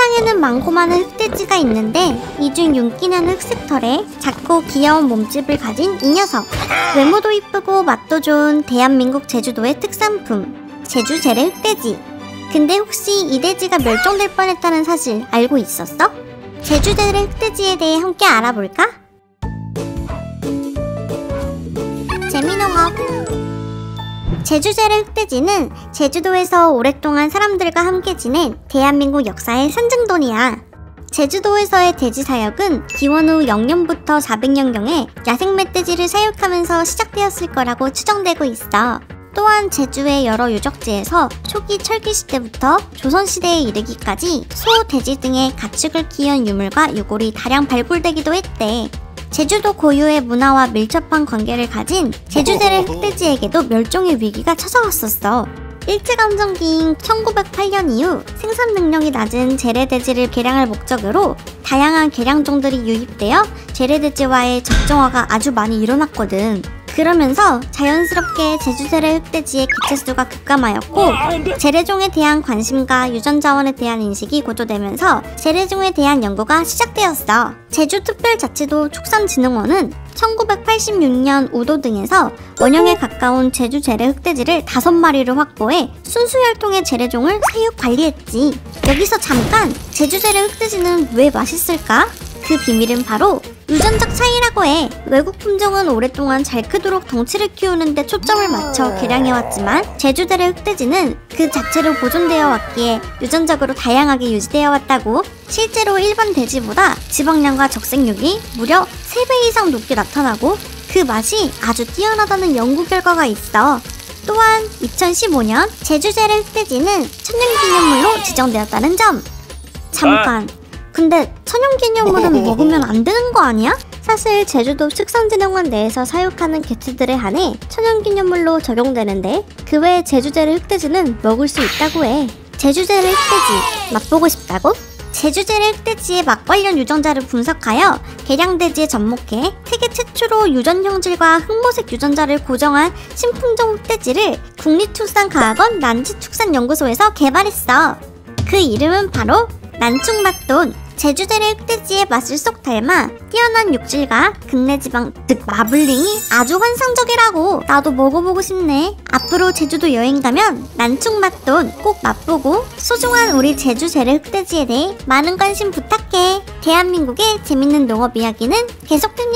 세상에는 많고 많은 흑돼지가 있는데 이 중 윤기나는 흑색털에 작고 귀여운 몸집을 가진 이 녀석 외모도 이쁘고 맛도 좋은 대한민국 제주도의 특산품 제주 재래 흑돼지 근데 혹시 이 돼지가 멸종될 뻔했다는 사실 알고 있었어? 제주 재래 흑돼지에 대해 함께 알아볼까? 재미농업 제주재래 흑돼지는 제주도에서 오랫동안 사람들과 함께 지낸 대한민국 역사의 산증돈이야. 제주도에서의 돼지 사육은 기원 후 0년부터 400년경에 야생 멧돼지를 사육하면서 시작되었을 거라고 추정되고 있어. 또한 제주의 여러 유적지에서 초기 철기 시대부터 조선 시대에 이르기까지 소, 돼지 등의 가축을 키운 유물과 유골이 다량 발굴되기도 했대. 제주도 고유의 문화와 밀접한 관계를 가진 제주대의 흑돼지에게도 멸종의 위기가 찾아왔었어. 일제감정기인 1908년 이후 생산 능력이 낮은 재래돼지를 개량할 목적으로 다양한 개량종들이 유입되어 재래돼지와의 적정화가 아주 많이 일어났거든. 그러면서 자연스럽게 제주재래 흑돼지의 개체수가 급감하였고 재래종에 대한 관심과 유전 자원에 대한 인식이 고조되면서 재래종에 대한 연구가 시작되었어. 제주특별자치도 축산진흥원은 1986년 우도 등에서 원형에 가까운 제주 재래 흑돼지를 5마리를 확보해 순수혈통의 재래종을 사육 관리했지. 여기서 잠깐 제주 재래 흑돼지는 왜 맛있을까? 그 비밀은 바로 유전적 차이라고 해. 외국 품종은 오랫동안 잘 크도록 덩치를 키우는데 초점을 맞춰 개량해왔지만 제주대의 흑돼지는 그 자체로 보존되어 왔기에 유전적으로 다양하게 유지되어 왔다고. 실제로 일반 돼지보다 지방량과 적색력이 무려 3배 이상 높게 나타나고 그 맛이 아주 뛰어나다는 연구 결과가 있어. 또한 2015년 제주제의 흑돼지는 천연기념물로 지정되었다는 점. 잠깐. 근데 천연 기념물은 먹으면 안 되는 거 아니야? 사실 제주도 축산진흥원 내에서 사육하는 개체들에 한해 천연기념물로 적용되는데 그 외에 제주제를 흑돼지는 먹을 수 있다고 해. 제주제를 흑돼지 맛보고 싶다고? 제주제를 흑돼지의 맛 관련 유전자를 분석하여 개량돼지에 접목해 세계 최초로 유전 형질과 흑모색 유전자를 고정한 신품종 흑돼지를 국립축산과학원 난지축산연구소에서 개발했어. 그 이름은 바로 난충맛돈 제주대의 흑돼지의 맛을 쏙 닮아 뛰어난 육질과 근내지방 즉 마블링이 아주 환상적이라고 나도 먹어보고 싶네. 앞으로 제주도 여행 가면 난충맛돈 꼭 맛보고 소중한 우리 제주 재래 흑돼지에 대해 많은 관심 부탁해. 대한민국의 재밌는 농업 이야기는 계속됩니다